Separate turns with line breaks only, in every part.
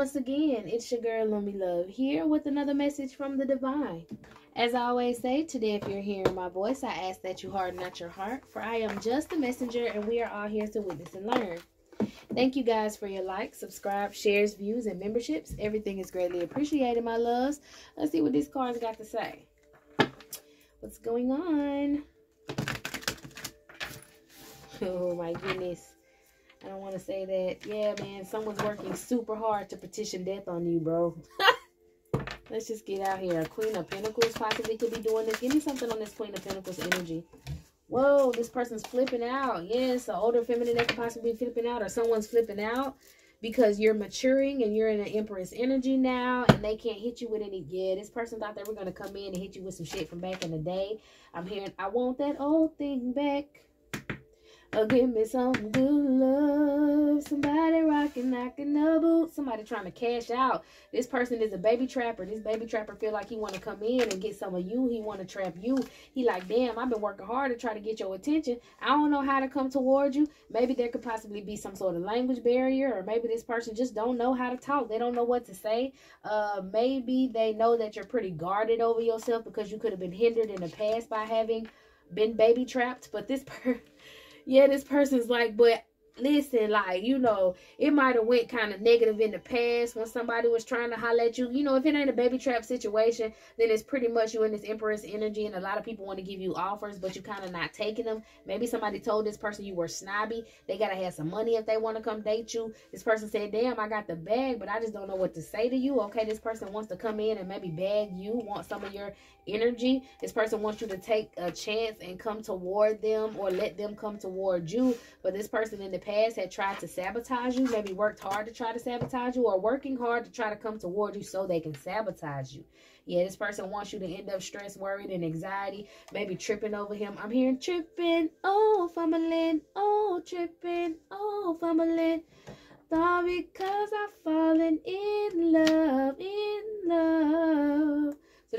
Once again, it's your girl Lumi Luvv here with another message from the divine. As I always say, today if you're hearing my voice, I ask that you harden not your heart, for I am just a messenger and we are all here to witness and learn. Thank you guys for your likes, subscribe, shares, views, and memberships. Everything is greatly appreciated, my loves. Let's see what this card's got to say. What's going on? Oh my goodness. I don't want to say that. Yeah, man, someone's working super hard to petition death on you, bro. Let's just get out here. Queen of Pentacles possibly could be doing this. Give me something on this Queen of Pentacles energy. Whoa, this person's flipping out. Yes, an older feminine that could possibly be flipping out or someone's flipping out because you're maturing and you're in an Empress energy now and they can't hit you with any. Yeah, this person thought they were going to come in and hit you with some shit from back in the day. I'm hearing, I want that old thing back. Oh, give me some good love. Somebody rocking, knocking the boot. Somebody trying to cash out. This person is a baby trapper. This baby trapper feel like he want to come in and get some of you. He want to trap you. He like, damn, I've been working hard to try to get your attention. I don't know how to come towards you. Maybe there could possibly be some sort of language barrier, or maybe this person just don't know how to talk. They don't know what to say. Uh, maybe they know that you're pretty guarded over yourself because you could have been hindered in the past by having been baby trapped. But this person yeah, this person's like, but listen, like, you know, it might have went kind of negative in the past when somebody was trying to holler at you. You know, if it ain't a baby trap situation, then it's pretty much you in this empress energy and a lot of people want to give you offers, but you kind of not taking them. Maybe somebody told this person you were snobby. They got to have some money if they want to come date you. This person said, damn, I got the bag, but I just don't know what to say to you. Okay, this person wants to come in and maybe bag you, want some of your energy. This person wants you to take a chance and come toward them or let them come toward you. But this person in the past had tried to sabotage you, maybe worked hard to try to sabotage you, or working hard to try to come toward you so they can sabotage you. Yeah, this person wants you to end up stressed, worried, and anxiety, maybe tripping over him. I'm hearing tripping, oh, fumbling, oh, tripping, oh, fumbling. Thought because I've fallen in love, in love.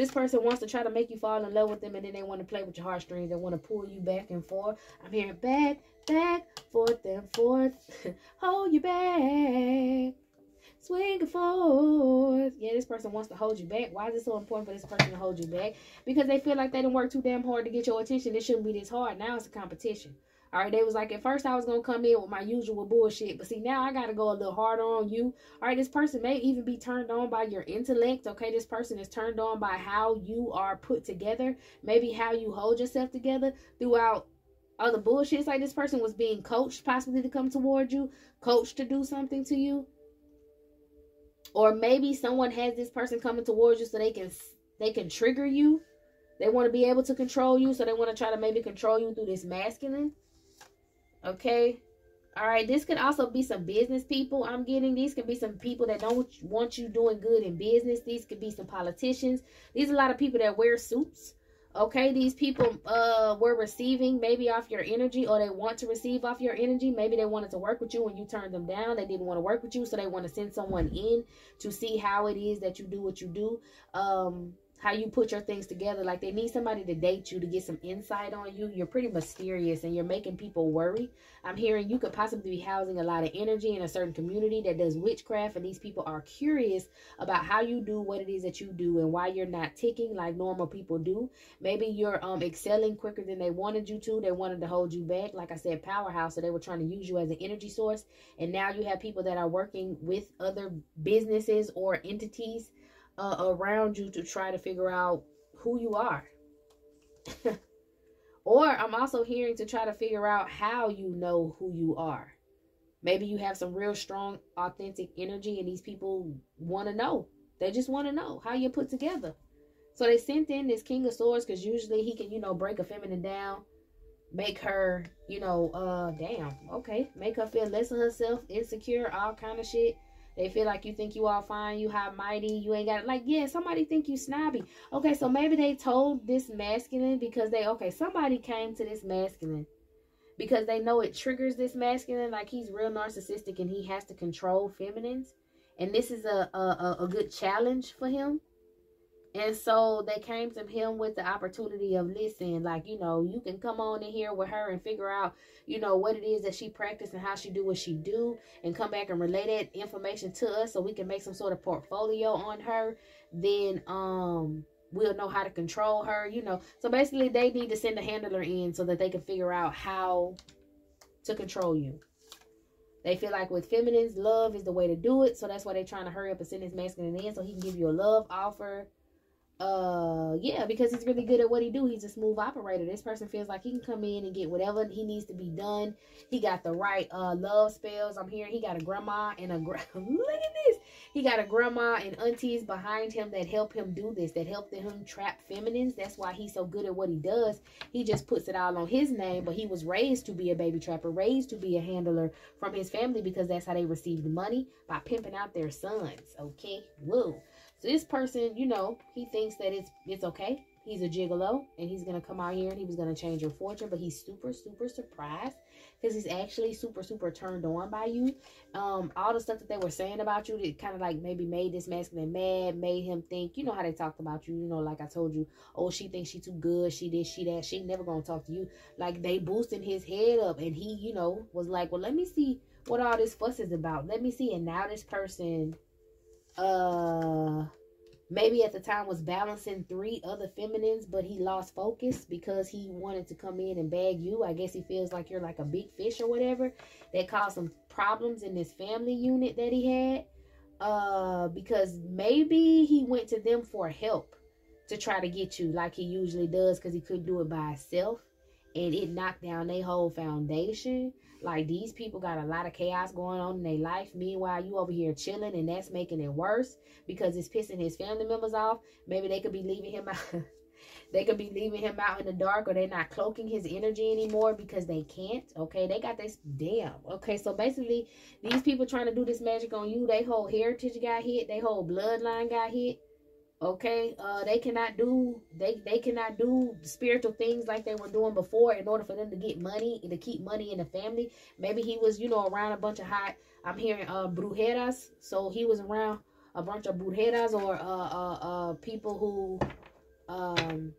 This person wants to try to make you fall in love with them and then they want to play with your heartstrings. They want to pull you back and forth. I'm hearing back, back, forth and forth. hold you back. Swing forth. Yeah, this person wants to hold you back. Why is it so important for this person to hold you back? Because they feel like they didn't work too damn hard to get your attention. It shouldn't be this hard. Now it's a competition. All right, they was like, at first I was to come in with my usual bullshit. But see, now I got to go a little harder on you. All right, this person may even be turned on by your intellect. Okay, this person is turned on by how you are put together. Maybe how you hold yourself together throughout other bullshit. It's like this person was being coached possibly to come toward you. Coached to do something to you. Or maybe someone has this person coming towards you so they can they can trigger you. They want to be able to control you. So they want to try to maybe control you through this masculine. Okay. All right. This could also be some business people I'm getting. These could be some people that don't want you doing good in business. These could be some politicians. These are a lot of people that wear suits. Okay, these people uh were receiving maybe off your energy or they want to receive off your energy. Maybe they wanted to work with you and you turned them down. They didn't want to work with you, so they want to send someone in to see how it is that you do what you do. Um how you put your things together. Like they need somebody to date you to get some insight on you. You're pretty mysterious and you're making people worry. I'm hearing you could possibly be housing a lot of energy in a certain community that does witchcraft and these people are curious about how you do what it is that you do and why you're not ticking like normal people do. Maybe you're um excelling quicker than they wanted you to. They wanted to hold you back. Like I said, powerhouse. So they were trying to use you as an energy source. And now you have people that are working with other businesses or entities uh, around you to try to figure out who you are. or I'm also hearing to try to figure out how you know who you are. Maybe you have some real strong, authentic energy, and these people want to know. They just want to know how you put together. So they sent in this King of Swords because usually he can, you know, break a feminine down, make her, you know, uh, damn, okay, make her feel less of herself, insecure, all kind of shit. They feel like you think you all fine, you high mighty, you ain't got like yeah, somebody think you snobby. Okay, so maybe they told this masculine because they okay, somebody came to this masculine because they know it triggers this masculine like he's real narcissistic and he has to control feminines and this is a a, a good challenge for him And so they came to him with the opportunity of listen, like, you know, you can come on in here with her and figure out, you know, what it is that she practiced and how she do what she do and come back and relay that information to us so we can make some sort of portfolio on her. Then um we'll know how to control her, you know. So basically they need to send a handler in so that they can figure out how to control you. They feel like with feminines, love is the way to do it. So that's why they're trying to hurry up and send this masculine in so he can give you a love offer uh yeah because he's really good at what he do. He's a smooth operator. This person feels like he can come in and get whatever he needs to be done. He got the right uh love spells. I'm hearing he got a grandma and a gra- look at this. He got a grandma and aunties behind him that help him do this that help him trap feminines. That's why he's so good at what he does. He just puts it all on his name but he was raised to be a baby trapper raised to be a handler from his family because that's how they received money by pimping out their sons okay? Whoa so this person, you know, he thinks that it's it's okay. He's a gigolo and he's gonna come out here and he was gonna change your fortune, but he's super, super surprised because he's actually super, super turned on by you. Um, all the stuff that they were saying about you, it kind of like maybe made this masculine mad, made him think, you know how they talked about you, you know, like I told you, oh, she thinks she too good, she did, she that, she never gonna talk to you. Like they boosting his head up and he, you know, was like, well, let me see what all this fuss is about. Let me see. And now this person uh maybe at the time was balancing three other feminines but he lost focus because he wanted to come in and bag you. I guess he feels like you're like a big fish or whatever that caused some problems in this family unit that he had uh because maybe he went to them for help to try to get you like he usually does because he couldn't do it by himself and it knocked down their whole foundation like these people got a lot of chaos going on in their life. Meanwhile, you over here chilling, and that's making it worse because it's pissing his family members off. Maybe they could be leaving him out. they could be leaving him out in the dark, or they're not cloaking his energy anymore because they can't. Okay, they got this damn. Okay, so basically, these people trying to do this magic on you, they whole heritage got hit, they whole bloodline got hit okay uh they cannot do they they cannot do spiritual things like they were doing before in order for them to get money to keep money in the family. Maybe he was you know around a bunch of hot i'm hearing uh brujeras. So he was around a bunch of brujeras or uh uh, uh people who um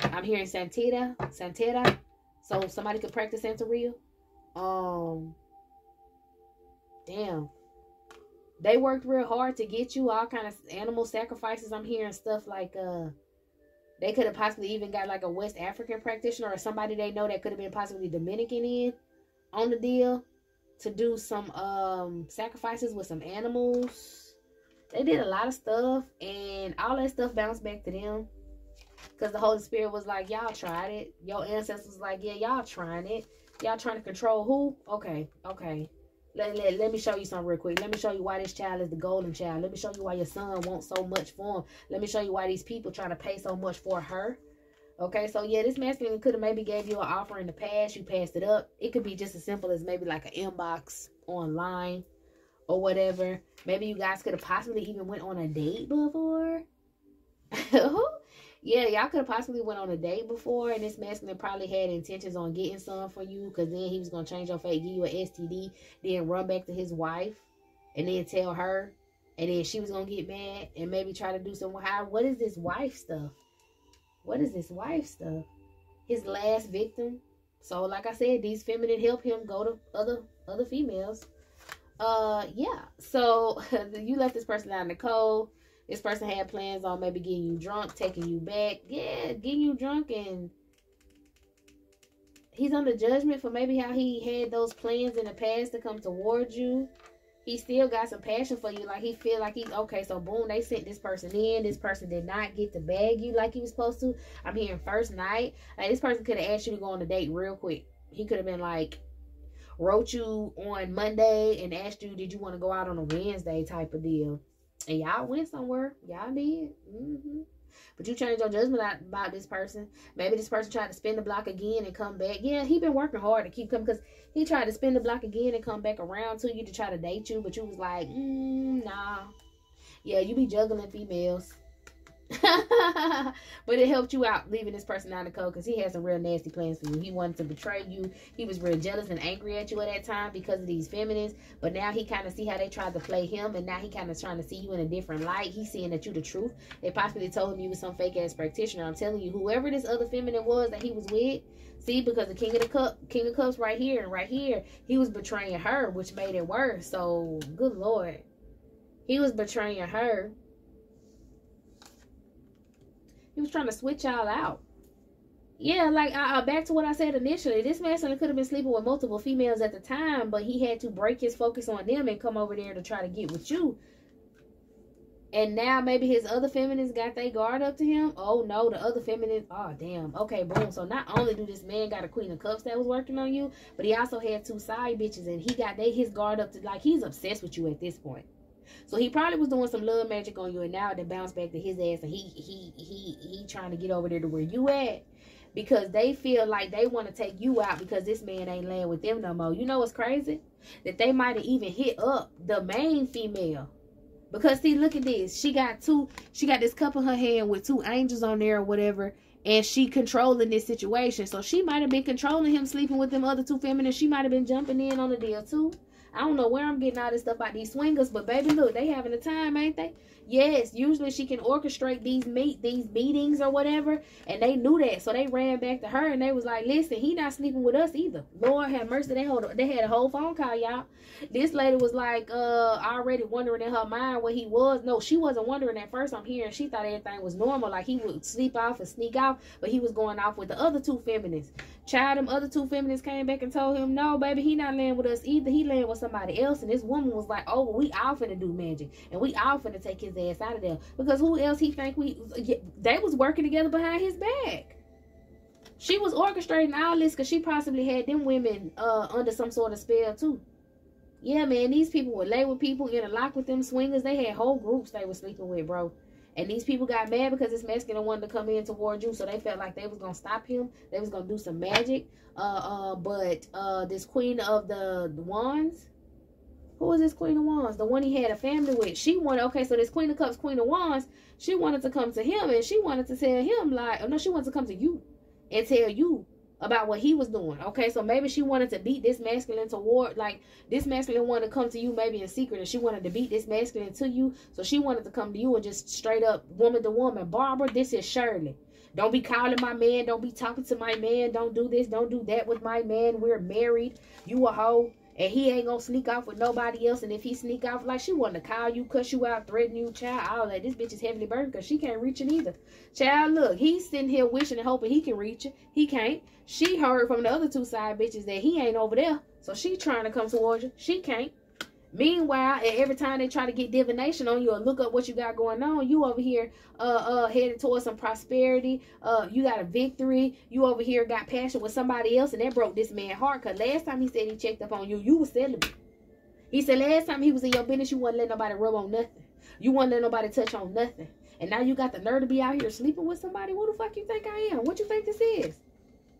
i'm hearing santita santera. So somebody could practice santeria. Um damn they worked real hard to get you all kind of animal sacrifices. I'm hearing stuff like uh they could have possibly even got like a West African practitioner or somebody they know that could have been possibly Dominican in on the deal to do some um sacrifices with some animals. They did a lot of stuff and all that stuff bounced back to them. Cause the Holy Spirit was like, Y'all tried it. Your ancestors was like, Yeah, y'all trying it. Y'all trying to control who? Okay, okay. Let, let, let me show you something real quick. Let me show you why this child is the golden child. Let me show you why your son wants so much for him. Let me show you why these people trying to pay so much for her. Okay, so yeah, this masculine could have maybe gave you an offer in the past. You passed it up. It could be just as simple as maybe like an inbox online or whatever. Maybe you guys could have possibly even went on a date before. yeah, y'all could have possibly went on a date before, and this masculine probably had intentions on getting some for you, because then he was gonna change your fate, give you an STD, then run back to his wife, and then tell her, and then she was gonna get mad and maybe try to do some. How? What is this wife stuff? What is this wife stuff? His last victim. So, like I said, these feminine help him go to other other females. Uh, yeah. So you left this person out in the cold this person had plans on maybe getting you drunk, taking you back. Yeah, getting you drunk and he's under judgment for maybe how he had those plans in the past to come towards you. He still got some passion for you. Like he feel like he's okay. So boom, they sent this person in. This person did not get to bag you like he was supposed to. I'm hearing first night. Like this person could have asked you to go on a date real quick. He could have been like, wrote you on Monday and asked you, did you want to go out on a Wednesday type of deal. And y'all went somewhere. Y'all did. Mm-hmm. But you changed your judgment about this person. Maybe this person tried to spin the block again and come back. Yeah, he been working hard to keep coming because he tried to spin the block again and come back around to you to try to date you. But you was like, mm, nah. Yeah, you be juggling females. but it helped you out leaving this person out of code because he had some real nasty plans for you. He wanted to betray you. He was real jealous and angry at you at that time because of these feminists. But now he kind of see how they tried to play him, and now he kind of trying to see you in a different light. He's seeing that you the truth. They possibly told him you was some fake ass practitioner. I'm telling you, whoever this other feminine was that he was with, see, because the king of the cup, king of cups, right here and right here, he was betraying her, which made it worse. So, good lord, he was betraying her he was trying to switch y'all out. Yeah, like back to what I said initially. This masculine could have been sleeping with multiple females at the time, but he had to break his focus on them and come over there to try to get with you. And now maybe his other feminists got their guard up to him. Oh no, the other feminists. Oh damn. Okay, boom. So not only do this man got a queen of cups that was working on you, but he also had two side bitches, and he got they his guard up to like he's obsessed with you at this point. So he probably was doing some love magic on you, and now it bounce back to his ass, and he he he he trying to get over there to where you at because they feel like they want to take you out because this man ain't laying with them no more. You know what's crazy? That they might have even hit up the main female. Because see, look at this. She got two, she got this cup in her hand with two angels on there or whatever. And she controlling this situation. So she might have been controlling him sleeping with them other two feminists. She might have been jumping in on the deal too. I don't know where I'm getting all this stuff about these swingers, but baby, look, they having a time, ain't they? Yes, usually she can orchestrate these meet these meetings or whatever, and they knew that, so they ran back to her and they was like, "Listen, he not sleeping with us either." Lord have mercy, they hold they had a whole phone call, y'all. This lady was like, uh, already wondering in her mind what he was. No, she wasn't wondering at first. I'm hearing she thought everything was normal, like he would sleep off and sneak off, but he was going off with the other two feminists. Child, them other two feminists came back and told him, "No, baby, he not laying with us either. He laying with somebody else." And this woman was like, "Oh, well, we all finna do magic, and we all finna take his ass out of there because who else he think we? They was working together behind his back. She was orchestrating all this because she possibly had them women uh under some sort of spell too. Yeah, man, these people would lay with people, interlock with them swingers. They had whole groups they were sleeping with, bro. And these people got mad because this masculine wanted to come in toward you, so they felt like they was gonna stop him. They was gonna do some magic. Uh, uh, but uh, this queen of the, the wands, who was this Queen of Wands? The one he had a family with. She wanted, okay, so this Queen of Cups, Queen of Wands, she wanted to come to him and she wanted to tell him, like, oh, no, she wanted to come to you and tell you about what he was doing. Okay, so maybe she wanted to beat this masculine toward, like, this masculine wanted to come to you maybe in secret and she wanted to beat this masculine to you. So she wanted to come to you and just straight up woman to woman. Barbara, this is Shirley. Don't be calling my man. Don't be talking to my man. Don't do this. Don't do that with my man. We're married. You a hoe and he ain't gonna sneak off with nobody else. And if he sneak off, like she want to call you, cuss you out, threaten you, child, all that. This bitch is heavily burdened because she can't reach it either. Child, look, he's sitting here wishing and hoping he can reach it. He can't. She heard from the other two side bitches that he ain't over there, so she trying to come towards you. She can't. Meanwhile, every time they try to get divination on you or look up what you got going on, you over here uh uh headed towards some prosperity. Uh you got a victory. You over here got passion with somebody else and that broke this man heart. Cause last time he said he checked up on you, you was celibate. He said last time he was in your business, you wouldn't let nobody rub on nothing. You wouldn't let nobody touch on nothing. And now you got the nerve to be out here sleeping with somebody. What the fuck you think I am? What you think this is?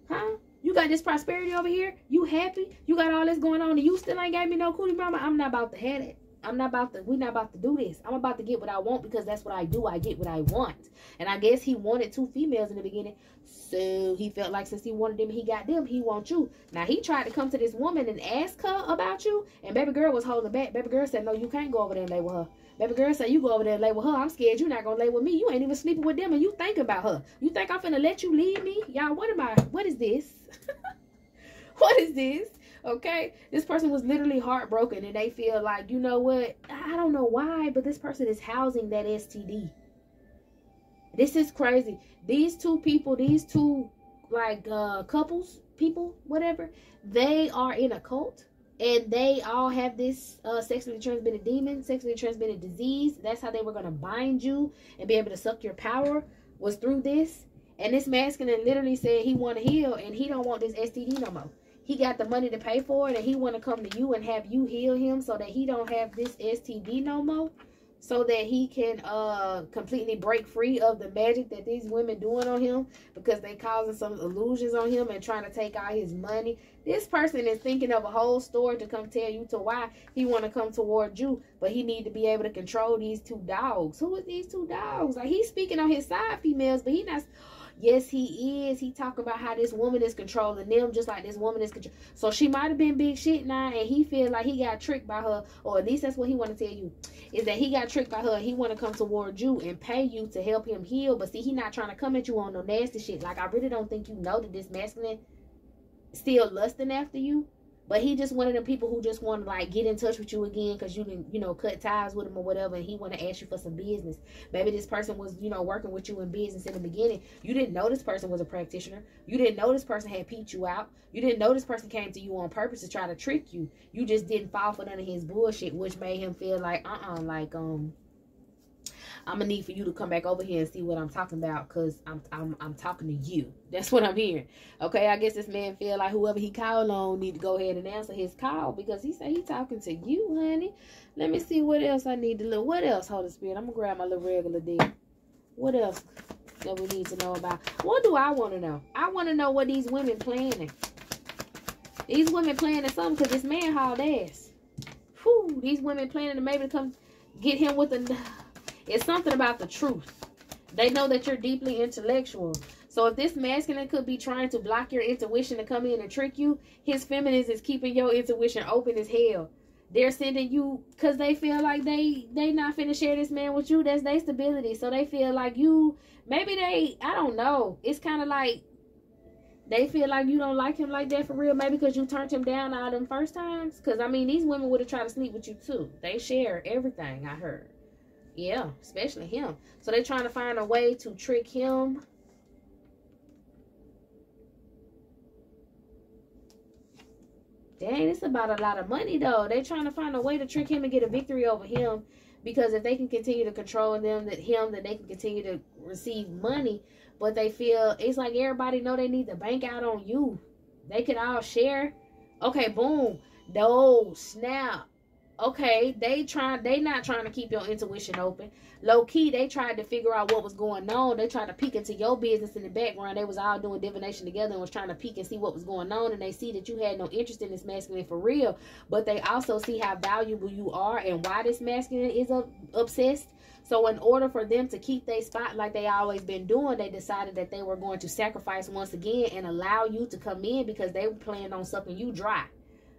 Huh? You got this prosperity over here. You happy? You got all this going on, and you still ain't gave me no cootie mama. I'm not about to have it. I'm not about to. We're not about to do this. I'm about to get what I want because that's what I do. I get what I want. And I guess he wanted two females in the beginning, so he felt like since he wanted them, he got them. He wants you. Now he tried to come to this woman and ask her about you, and baby girl was holding back. Baby girl said, "No, you can't go over there and lay with her." Baby girl say you go over there and lay with her. I'm scared you're not gonna lay with me. You ain't even sleeping with them and you think about her. You think I'm finna let you leave me? Y'all, what am I what is this? what is this? Okay? This person was literally heartbroken and they feel like, you know what? I don't know why, but this person is housing that STD. This is crazy. These two people, these two like uh couples, people, whatever, they are in a cult and they all have this uh, sexually transmitted demon, sexually transmitted disease. That's how they were going to bind you and be able to suck your power was through this. And this masculine literally said he want to heal and he don't want this STD no more. He got the money to pay for it and he want to come to you and have you heal him so that he don't have this STD no more. So that he can uh completely break free of the magic that these women doing on him because they causing some illusions on him and trying to take out his money. This person is thinking of a whole story to come tell you to why he want to come toward you, but he need to be able to control these two dogs. Who is these two dogs? Like he's speaking on his side females, but he not Yes, he is. He talking about how this woman is controlling them just like this woman is control. So she might have been big shit now, and he feel like he got tricked by her, or at least that's what he want to tell you, is that he got tricked by her. He want to come toward you and pay you to help him heal. But see, he not trying to come at you on no nasty shit. Like I really don't think you know that this masculine still lusting after you. But he just one of them people who just want to like get in touch with you again because you didn't, you know, cut ties with him or whatever, and he want to ask you for some business. Maybe this person was, you know, working with you in business in the beginning. You didn't know this person was a practitioner. You didn't know this person had peeped you out. You didn't know this person came to you on purpose to try to trick you. You just didn't fall for none of his bullshit, which made him feel like, uh, uh like um I'm gonna need for you to come back over here and see what I'm talking about because I'm, I'm I'm talking to you. That's what I'm hearing. Okay, I guess this man feel like whoever he called on need to go ahead and answer his call because he said he talking to you, honey. Let me see what else I need to look. What else, Holy Spirit? I'm gonna grab my little regular deal. What else that we need to know about? What do I want to know? I want to know what these women planning. These women planning something because this man hauled ass. Whew, these women planning to maybe come get him with a it's something about the truth. They know that you're deeply intellectual. So if this masculine could be trying to block your intuition to come in and trick you, his feminist is keeping your intuition open as hell. They're sending you because they feel like they they not finna share this man with you. That's their stability. So they feel like you maybe they I don't know. It's kind of like they feel like you don't like him like that for real. Maybe because you turned him down all them first times. Because I mean these women would have tried to sleep with you too. They share everything I heard. Yeah, especially him. So they're trying to find a way to trick him. Dang, it's about a lot of money though. They're trying to find a way to trick him and get a victory over him. Because if they can continue to control them, that him, that they can continue to receive money. But they feel it's like everybody know they need to bank out on you. They could all share. Okay, boom. No, snap okay, they trying they not trying to keep your intuition open. Low key, they tried to figure out what was going on. They tried to peek into your business in the background. They was all doing divination together and was trying to peek and see what was going on. And they see that you had no interest in this masculine for real. But they also see how valuable you are and why this masculine is obsessed. So in order for them to keep their spot like they always been doing, they decided that they were going to sacrifice once again and allow you to come in because they were planning on sucking you dry.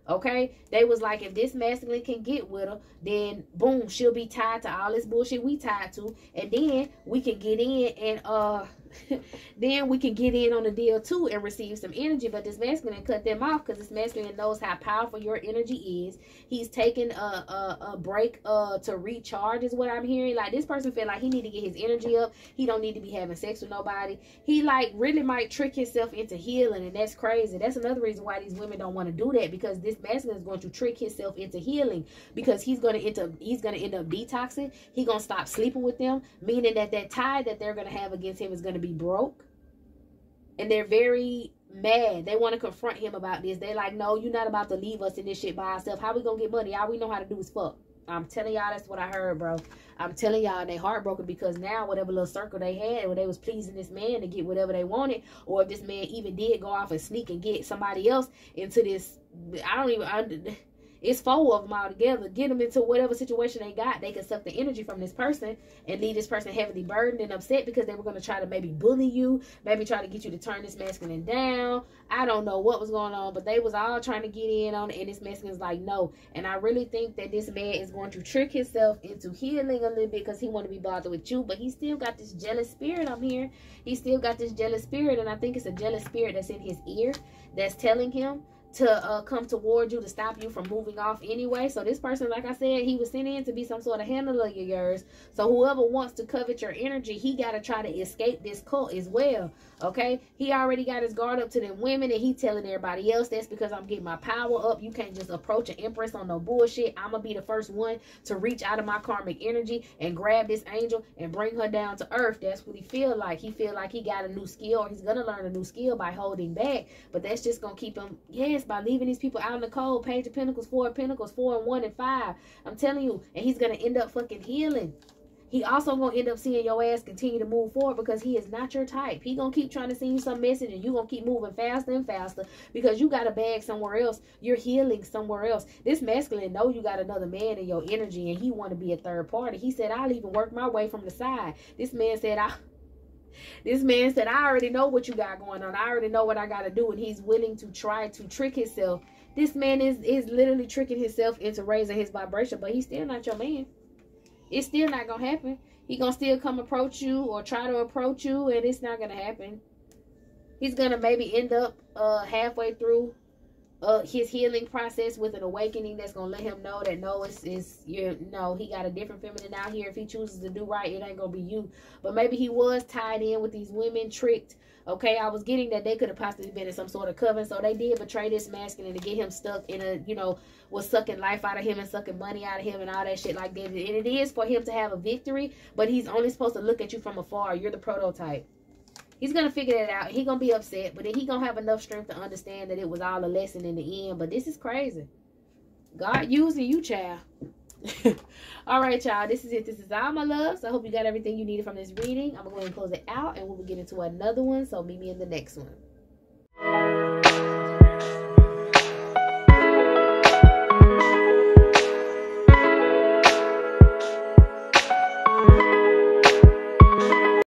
Okay, they was like, if this masculine can get with her, then boom, she'll be tied to all this bullshit we tied to, and then we can get in and uh then we can get in on the deal too and receive some energy. But this masculine cut them off because this masculine knows how powerful your energy is. He's taking a, a, a break uh to recharge is what I'm hearing. Like this person feel like he need to get his energy up. He don't need to be having sex with nobody. He like really might trick himself into healing and that's crazy. That's another reason why these women don't want to do that because this masculine is going to trick himself into healing because he's gonna end up he's gonna end up detoxing. He gonna stop sleeping with them, meaning that that tie that they're gonna have against him is gonna be broke. And they're very mad. They want to confront him about this. They're like, no, you're not about to leave us in this shit by ourselves. How we gonna get money? All we know how to do is fuck. I'm telling y'all that's what I heard, bro. I'm telling y'all they heartbroken because now whatever little circle they had, when they was pleasing this man to get whatever they wanted, or if this man even did go off and sneak and get somebody else into this, I don't even. I, it's four of them all together. Get them into whatever situation they got. They can suck the energy from this person and leave this person heavily burdened and upset because they were going to try to maybe bully you, maybe try to get you to turn this masculine down. I don't know what was going on, but they was all trying to get in on it, and this masculine's like, no. And I really think that this man is going to trick himself into healing a little bit because he want to be bothered with you, but he still got this jealous spirit I'm here. He still got this jealous spirit, and I think it's a jealous spirit that's in his ear that's telling him to uh, come toward you to stop you from moving off anyway. So this person, like I said, he was sent in to be some sort of handler of yours. So whoever wants to covet your energy, he got to try to escape this cult as well. Okay, he already got his guard up to them women, and he telling everybody else that's because I'm getting my power up. You can't just approach an empress on no bullshit. I'm gonna be the first one to reach out of my karmic energy and grab this angel and bring her down to earth. That's what he feel like. He feel like he got a new skill, or he's gonna learn a new skill by holding back. But that's just gonna keep him, yeah by leaving these people out in the cold. Page of Pentacles, Four of Pentacles, Four and One and Five. I'm telling you, and he's gonna end up fucking healing. He also gonna end up seeing your ass continue to move forward because he is not your type. He gonna keep trying to send you some message and you gonna keep moving faster and faster because you got a bag somewhere else. You're healing somewhere else. This masculine know you got another man in your energy and he want to be a third party. He said, I'll even work my way from the side. This man said, I this man said, I already know what you got going on. I already know what I got to do. And he's willing to try to trick himself. This man is, is literally tricking himself into raising his vibration, but he's still not your man it's still not gonna happen. He gonna still come approach you or try to approach you, and it's not gonna happen. He's gonna maybe end up uh, halfway through uh, his healing process with an awakening that's gonna let him know that no, it's is you no, he got a different feminine out here. If he chooses to do right, it ain't gonna be you. But maybe he was tied in with these women, tricked Okay, I was getting that they could have possibly been in some sort of coven, so they did betray this masculine to get him stuck in a, you know, was sucking life out of him and sucking money out of him and all that shit like that. And it is for him to have a victory, but he's only supposed to look at you from afar. You're the prototype. He's gonna figure that out. He gonna be upset, but then he gonna have enough strength to understand that it was all a lesson in the end. But this is crazy. God using you, child. all right, y'all. This is it. This is all my love. So I hope you got everything you needed from this reading. I'm to go ahead and close it out and we'll get into another one. So meet me in the next one.